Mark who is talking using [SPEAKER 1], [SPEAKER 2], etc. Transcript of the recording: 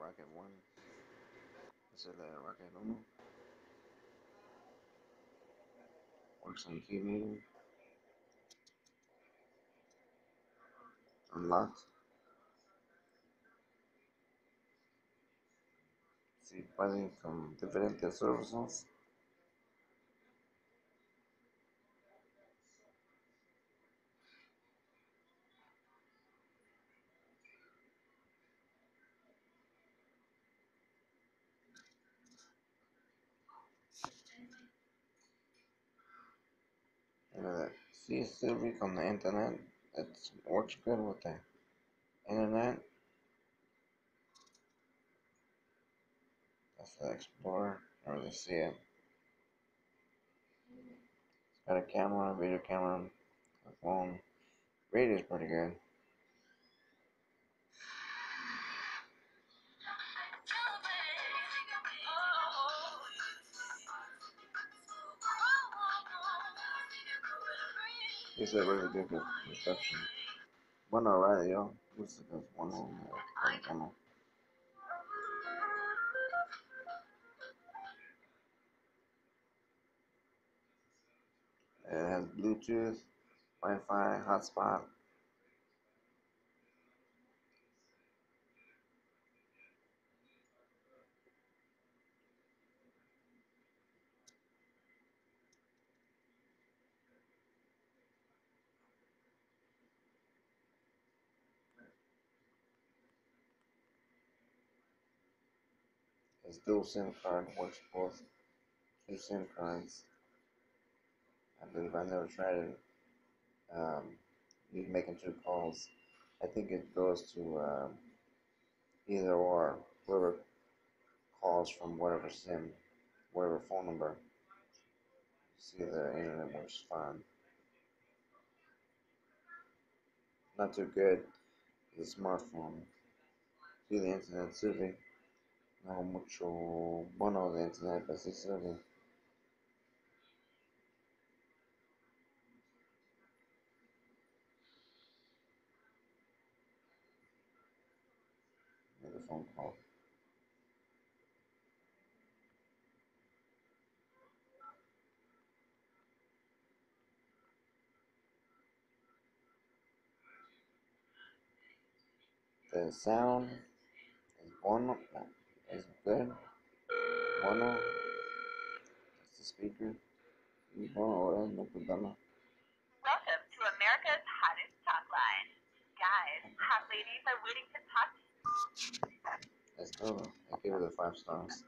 [SPEAKER 1] Rokit 1. This is the Rokit 1. Works on meter. Unlocked. Si pueden con diferentes servicios. See, weak on the internet. It works good with the internet. That's the Explorer. I really see it. It's got a camera, video camera, a phone. Radio's pretty good. It's a really good reception. Bueno, radio. Música es bueno. bueno. It has Bluetooth, Wi-Fi, hotspot. It's dual SIM card, works both two SIM cards. I believe I never tried it. Um, you making two calls. I think it goes to um, either or whoever calls from whatever SIM, whatever phone number. See the internet works fine. Not too good. The smartphone. See the internet sirve. No mucho bueno de internet, pero sí sirve. Make a phone call. The sound is bueno, is good. Bueno, it's the speaker. Y bueno, ahora no problema.
[SPEAKER 2] Welcome to America's hottest talk line. Guys, hot ladies are waiting to talk
[SPEAKER 1] Let's go. I give it a five stars.